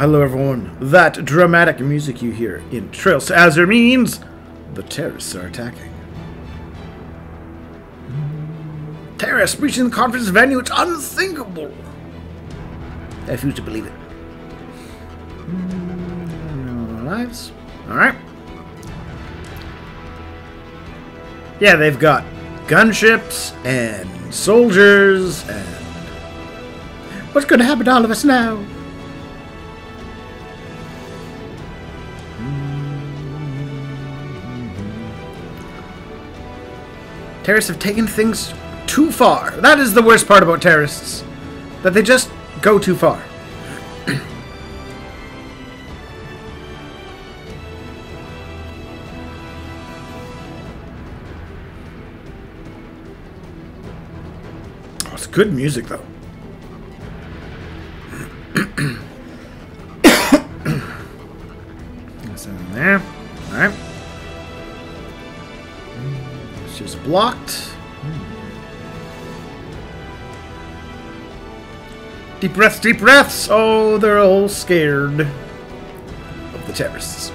Hello, everyone. That dramatic music you hear in Trails to Azure means the terrorists are attacking. Terrorists breaching the conference venue. It's unthinkable. I refuse to believe it. Lives. All right. Yeah, they've got gunships and soldiers and what's going to happen to all of us now? Terrorists have taken things too far. That is the worst part about terrorists. That they just go too far. oh, it's good music, though. Blocked. Deep breaths, deep breaths! Oh, they're all scared of the terrorists.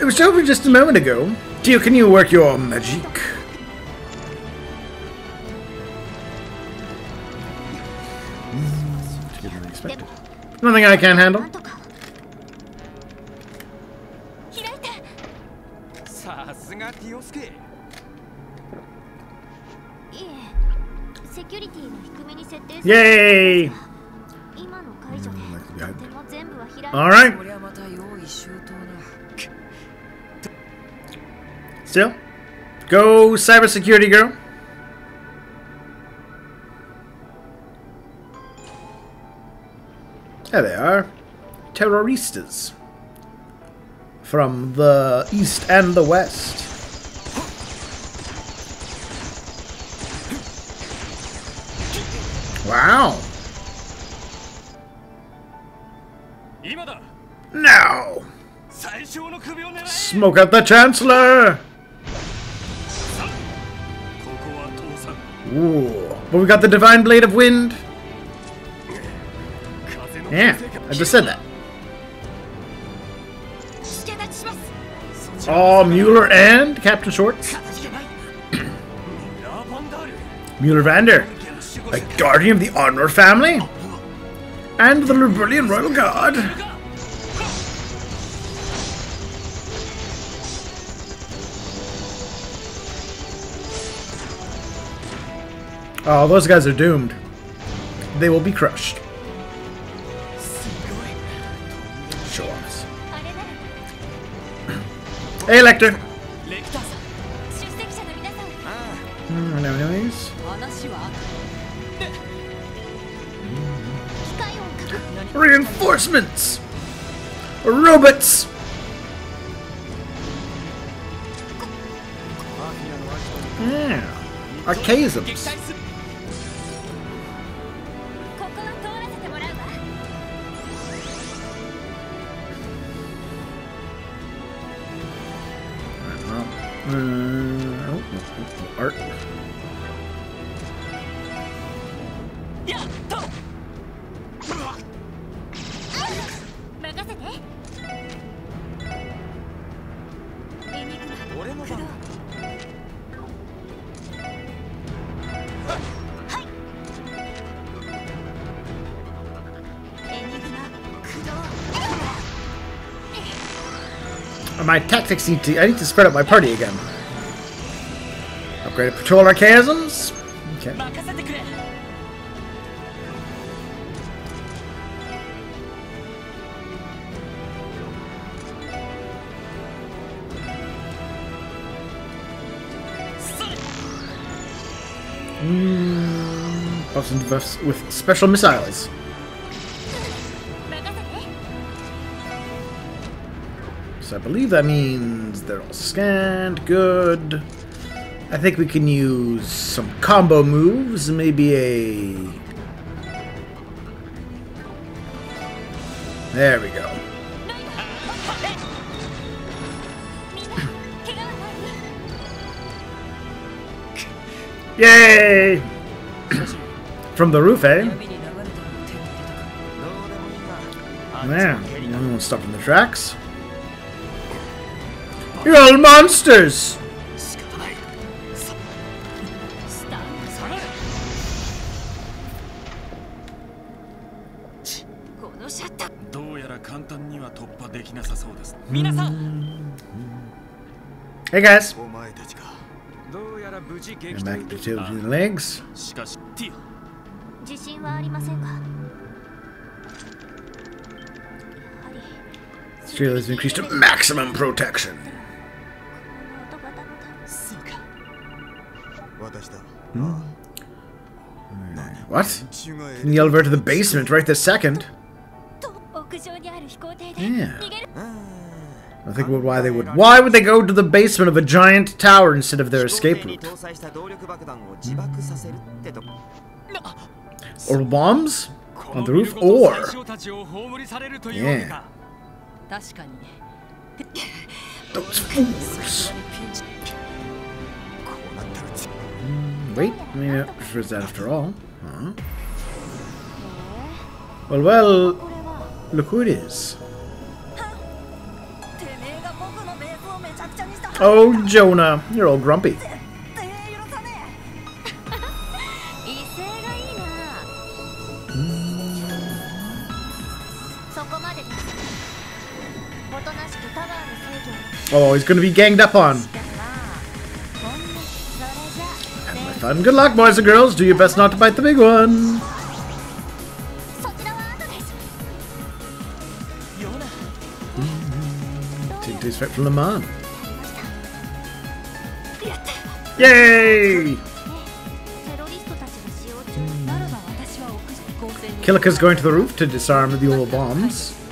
It was over just a moment ago. Tio, can you work your magic? Nothing I can't handle. Yay! All right. Still, go cybersecurity girl. There they are, terroristas from the east and the west. Wow. Now. Smoke at the Chancellor! Ooh. But we got the Divine Blade of Wind. Yeah, I just said that. Oh, Mueller and Captain Schwarz. Mueller Vander. The Guardian of the Arnor family? And the Liberlian Royal Guard? Oh, those guys are doomed. They will be crushed. Sure. Hey, Lechter! Mm, no, no, Reinforcements! Robots! Yeah. Archaisms. Art. my tactics need to... I need to spread out my party again. Upgraded patrol archaisms. Okay. Mm, buffs and buffs with special missiles. So I believe that means they're all scanned, good. I think we can use some combo moves, maybe a... There we go. Yay! From the roof, eh? Man, the only one stopping the tracks. You're all monsters! 仕方ないさスター下がれこのシャッターどうやら簡単には突破できなさそうです皆さん Hey guys! お前たちかどうやら無事撃 And 退 back で to き tail た between the legs. しかしティア自信はありませんがやはり Steel has been increased to maximum protection. Hmm? What? Can yell over to the basement right this second. Yeah. I think why they would. Why would they go to the basement of a giant tower instead of their escape route? Hmm? Or bombs on the roof, or yeah. Those fools. Wait, maybe not was that after all. Huh? Well, well, look who it is. Oh, Jonah, you're all grumpy. Hmm. Oh, he's gonna be ganged up on. fun. Good luck, boys and girls. Do your best not to bite the big one. Take two from the man. Yay! Kilika's going to the roof to disarm the old bombs.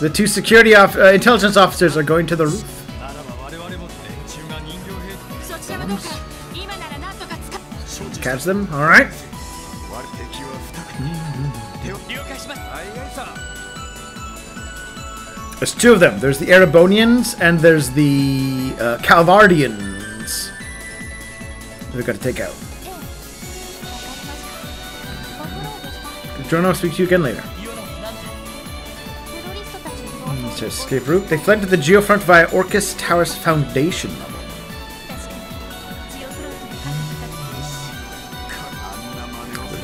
The two security off uh, intelligence officers are going to the roof. Catch them. All right. There's two of them. There's the Erebonians and there's the uh, Calvardians. We've got to take out. Drono, speak to you again later to escape route. They fled to the geofront via Orcus Tower's foundation level.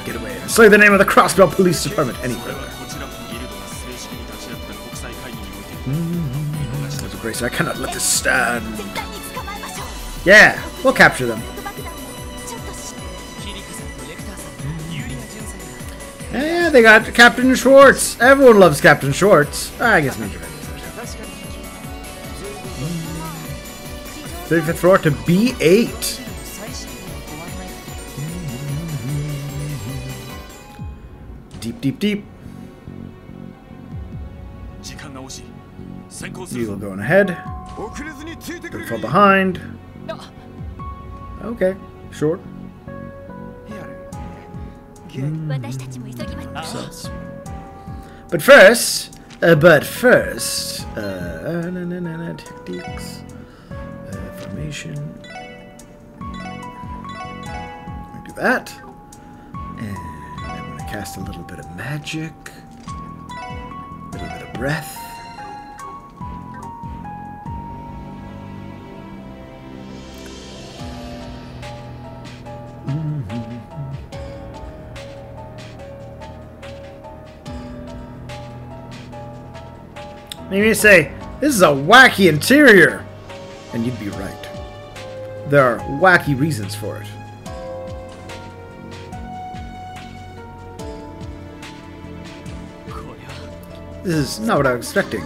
Get away Say the name of the Crossbell Police Department anywhere. Mm-hmm. That's a. I cannot let this stand. Yeah, we'll capture them. Mm-hmm. Yeah, they got Captain Schwarz. Everyone loves Captain Schwarz. Ah, I guess Major. Save it throw to B8. Deep, deep, deep. Evil going ahead. Don't fall behind. Okay, sure. Mm. But first, uh, but first, uh, tactics do that, and I'm gonna cast a little bit of magic, a little bit of breath. Mm-hmm. Maybe you say, this is a wacky interior. And you'd be right. There are wacky reasons for it. This is not what I was expecting.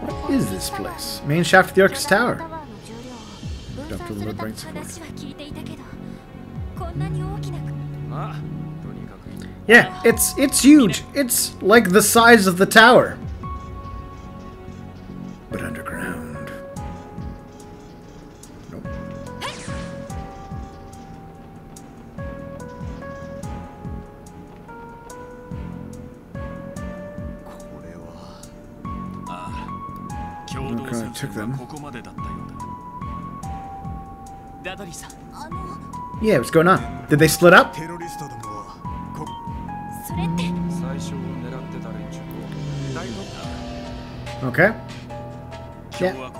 What is this place? Main shaft of the Orcus Tower. Dr. Lord brings ah, Yeah, it's it's huge. It's like the size of the tower. took them. Yeah, what's going on? Did they split up? Okay. Yeah.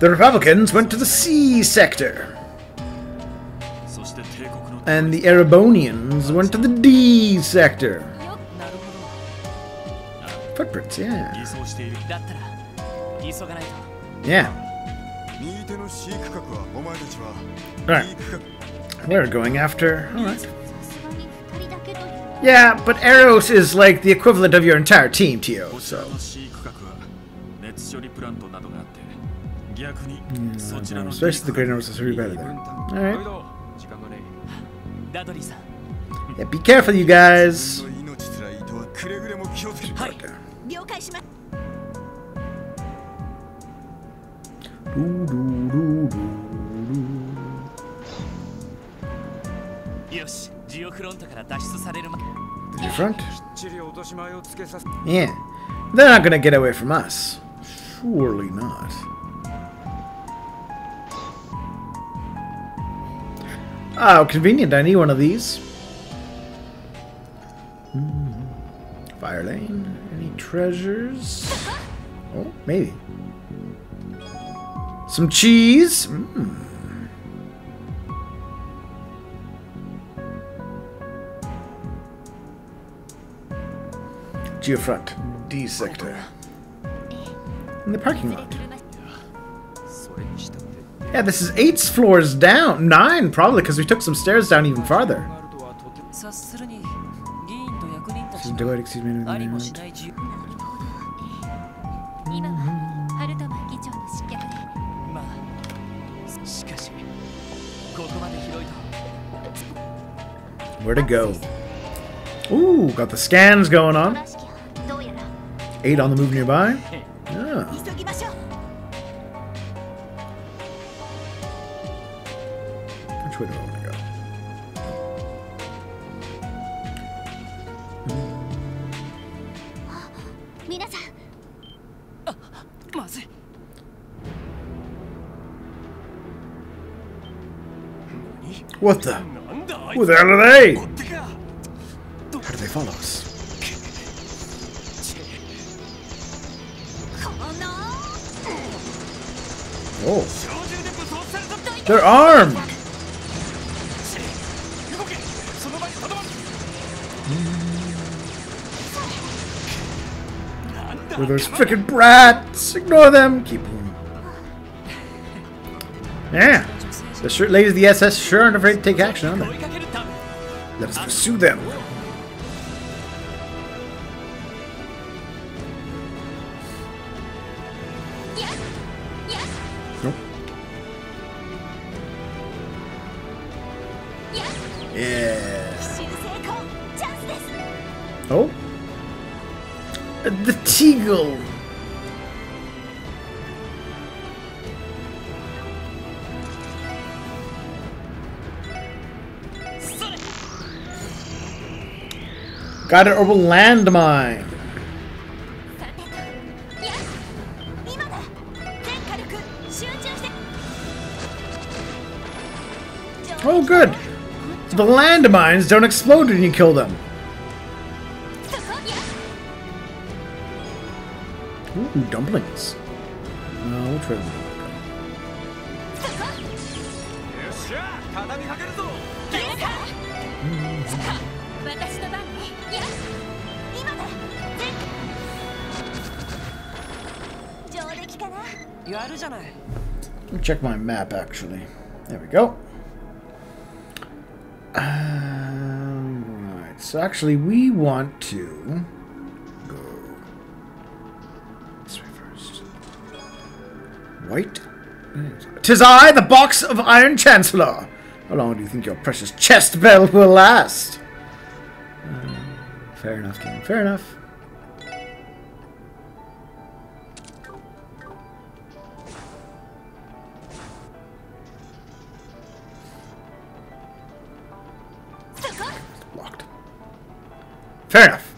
The Republicans went to the C sector. And the Erebonians went to the D sector. Footprints, yeah. Yeah. Alright. We're going after. Alright. Yeah, but Arios is like the equivalent of your entire team, Tio, so. Mm, especially the Great North is really better there. Alright. Yeah, be careful, you guys. Yeah. They're not gonna get away from us. Surely not. Oh, convenient. I need one of these. Hmm. Fire lane. Any treasures? Oh, maybe. Some cheese. Mm. Geofront, D sector. In the parking lot. Yeah, this is eight floors down. Nine, probably, because we took some stairs down even farther. Excuse me, Where to go? Ooh, got the scans going on. Eight on the move nearby. Yeah. Which way do I want to go? What the? Who the hell are they? How do they follow us? Oh. They're armed! Mm. They're those frickin' brats! Ignore them! Keep them. Yeah! The shirt ladies of the SS sure aren't afraid to take action, are they? Let us pursue them. Guided orbital landmine. Oh, good. The landmines don't explode when you kill them. Ooh, dumplings. No, we'll. Let me check my map actually. There we go. Um, right. So actually, we want to go this way first. White. Tis I, the box of Iron Chancellor. How long do you think your precious chest belt will last? Uh, fair enough, King. Fair enough. Fair enough.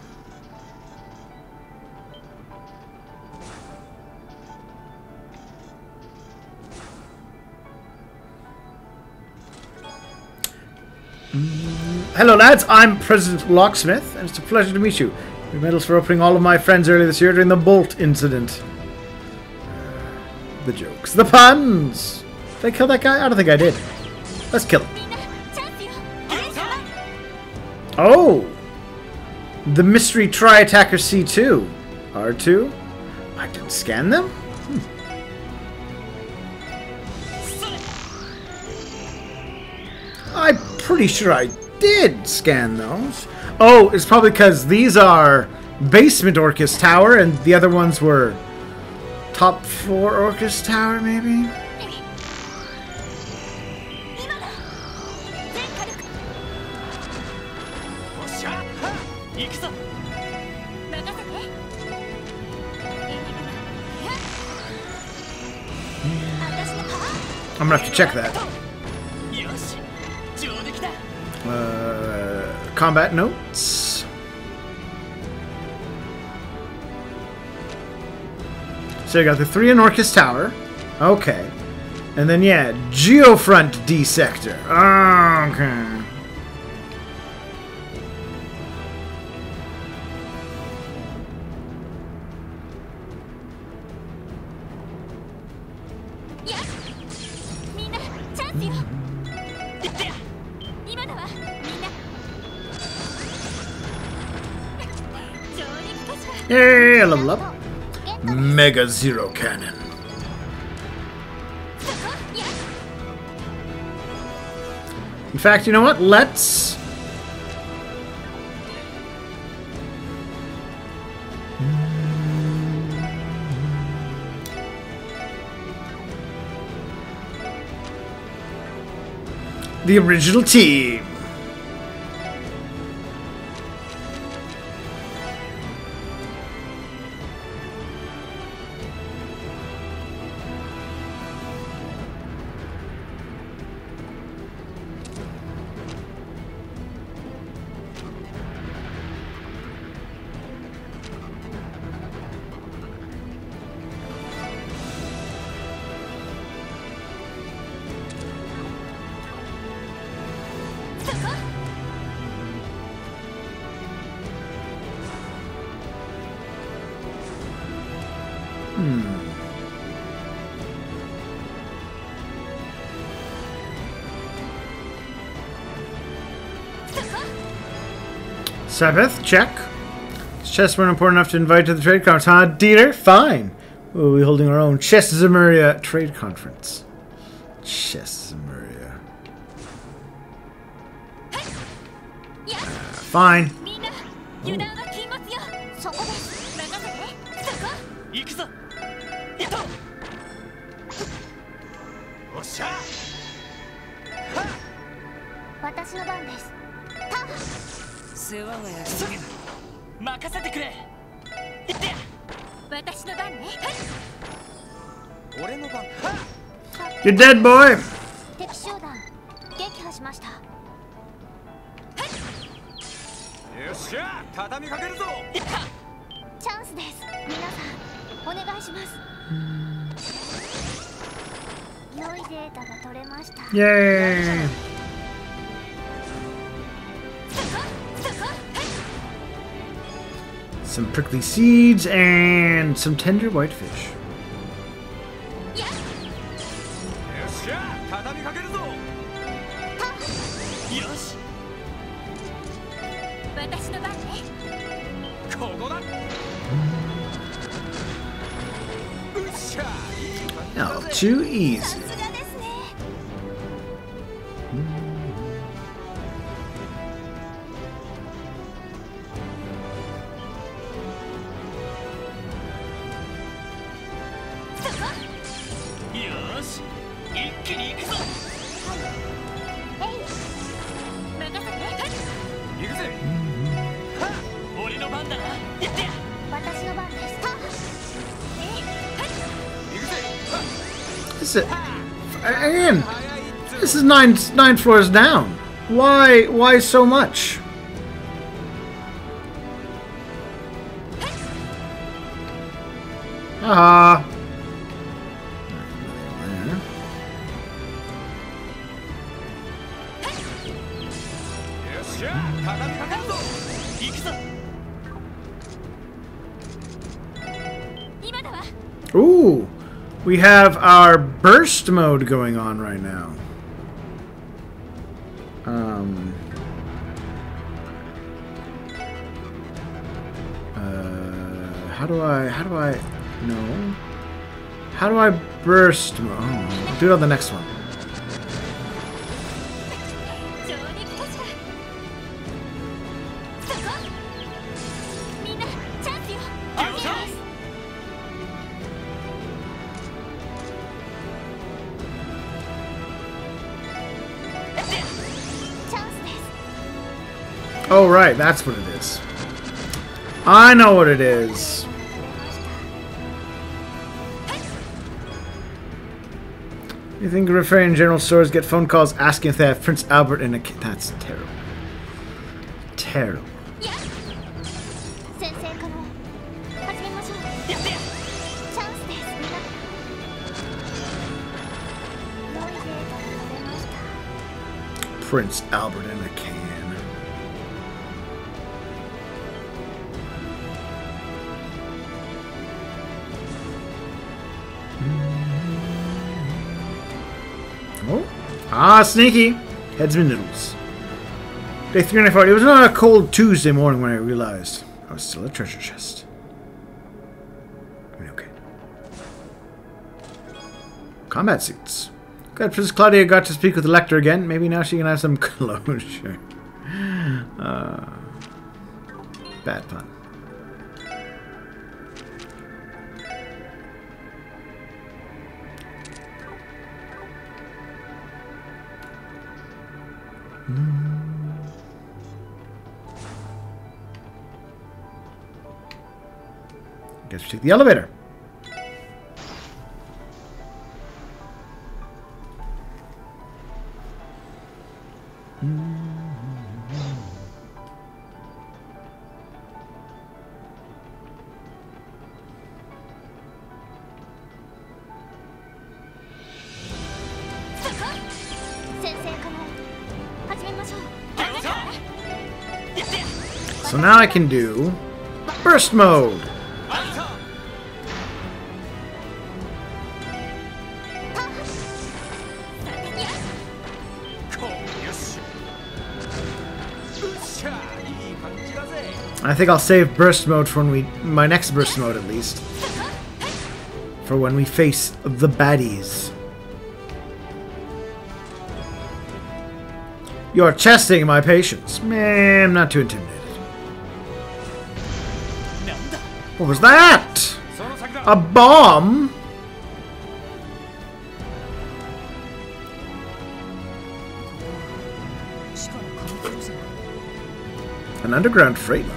Hello lads, I'm President Locksmith, and it's a pleasure to meet you. Your medals for opening all of my friends earlier this year during the Bolt incident. Uh, the jokes. The puns! Did I kill that guy? I don't think I did. Let's kill him. Oh! The mystery tri attacker C2. R2? I didn't scan them? Hmm. I'm pretty sure I did scan those. Oh, it's probably because these are basement Orcus Tower and the other ones were top floor Orcus Tower, maybe? I'm gonna have to check that. Uh, combat notes. So you got the three in Orcus Tower. Okay. And then, yeah, Geofront D-Sector. Okay. Hey, level up. Mega Zero Cannon. In fact, you know what? Let's... The original team. Sabbath, check. Is chess weren't important enough to invite to the trade conference, huh? Dealer, fine. We'll be holding our own Chess Zemuria trade conference. Chess Zemuria. や uh, Fine. み世話が焼きすぎる任せてくれ。いってや。私の番ね。俺の番 You're dead, boy. 敵集団撃破しました。よっしゃ畳みかけるぞ。チャンスです。皆さんお願いします。良いデータが取れました。Yay. そこ some prickly seeds, and some tender whitefish. No, too easy. 気に行くぞえい任せて行くぜ俺の番だなやってや私の番ですターえい行くぜ This is, again, this is nine nine floors down. Why why so much? Ah. し We have our burst mode going on right now. Um. Uh, how do I? How do I? No. How do I burst mode? Oh, do it on the next one. right, that's what it is. I know what it is. You think Griffarian general stores get phone calls asking if they have Prince Albert in a kid? That's terrible. Terrible. Prince Albert in a can. Ah, sneaky. Headsman Noodles. Day 394. It was not a cold Tuesday morning when I realized I was still a treasure chest. Okay. Combat suits. Good, Princess Claudia got to speak with the Lechter again. Maybe now she can have some closure. Uh, bad pun. Guess we take the elevator. Mm-hmm. So now I can do burst mode. I think I'll save burst mode for when we... my next burst mode, at least. For when we face the baddies. You're testing my patience. Meh, I'm not too intimidated. What was that? A bomb? An underground freight line.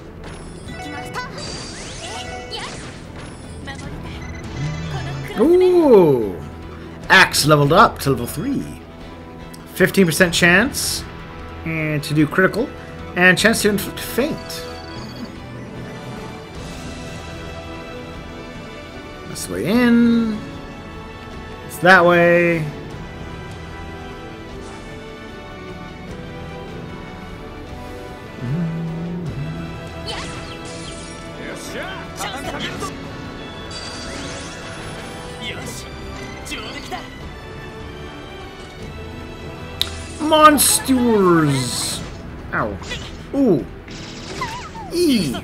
Ooh! Axe leveled up to level 3. 15% chance and to do critical, and chance to inflict faint. This way in. It's that way. Monsters! Ow. Ooh. E.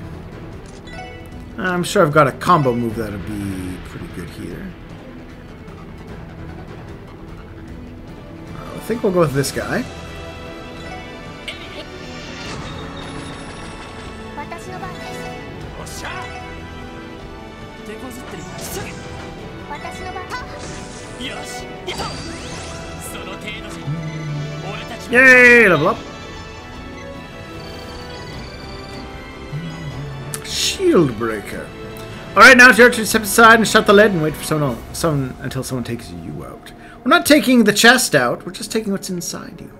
I'm sure I've got a combo move that'll be pretty good here. I think we'll go with this guy. Yay! Level up. Shield breaker. Alright, now it's your turn to step aside and shut the lid and wait for someone, someone until someone takes you out. We're not taking the chest out, we're just taking what's inside you.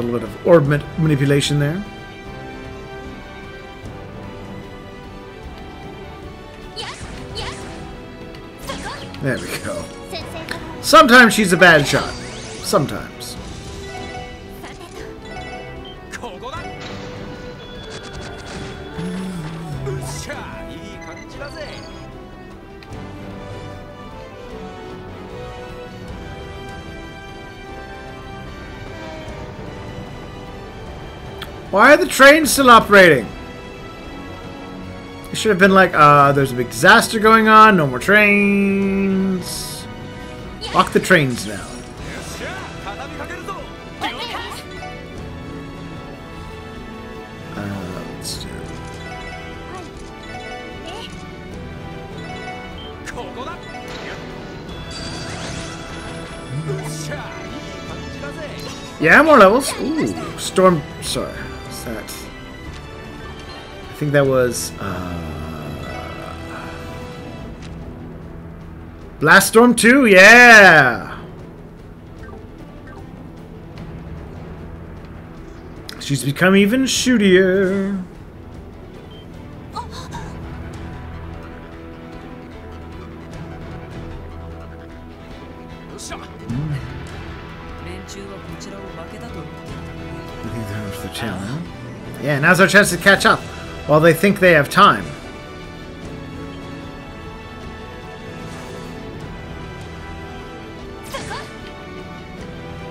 little bit of orb manipulation there. There we go. Sometimes she's a bad shot. Sometimes. Why are the trains still operating? It should have been like, uh, there's a big disaster going on, no more trains. Lock the trains now. Uh, yeah, more levels. Ooh, storm. Sorry think that was... Uh, Blast Storm 2, yeah! She's become even shootier. Yeah, now's our chance to catch up while they think they have time.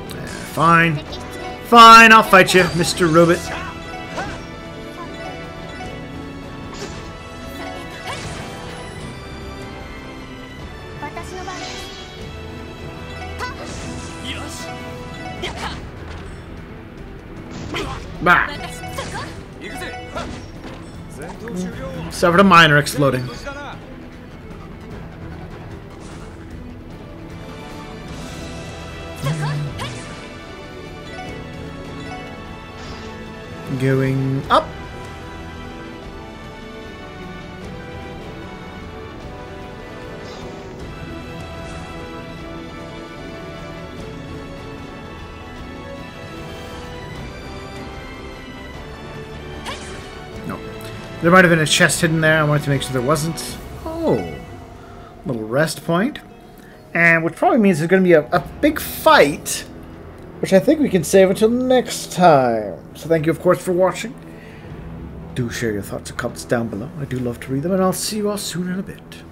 Ah, fine. Fine, I'll fight you, Mr. Robot. Severed a miner exploding. Going up. There might have been a chest hidden there. I wanted to make sure there wasn't. Oh. Little rest point. And which probably means there's going to be a, a big fight which I think we can save until next time. So thank you, of course, for watching. Do share your thoughts and comments down below. I do love to read them, and I'll see you all soon in a bit.